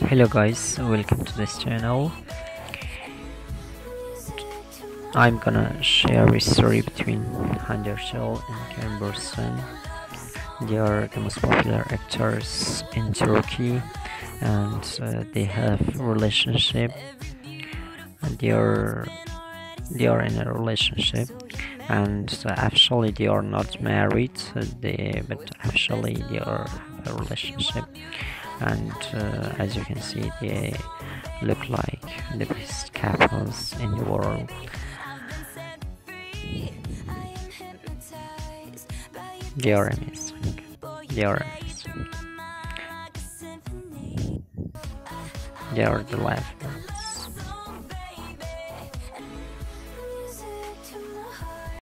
hello guys welcome to this channel. I'm gonna share a story between Hande Erçel and Kerem Bürsin they are the most popular actors in Turkey and uh, they have relationship. And they are they are in a relationship and uh, actually they are not married uh, they but actually they are a relationship and uh, as you can see they look like the best couples in the world. They are amazing. They are amazing. They are the life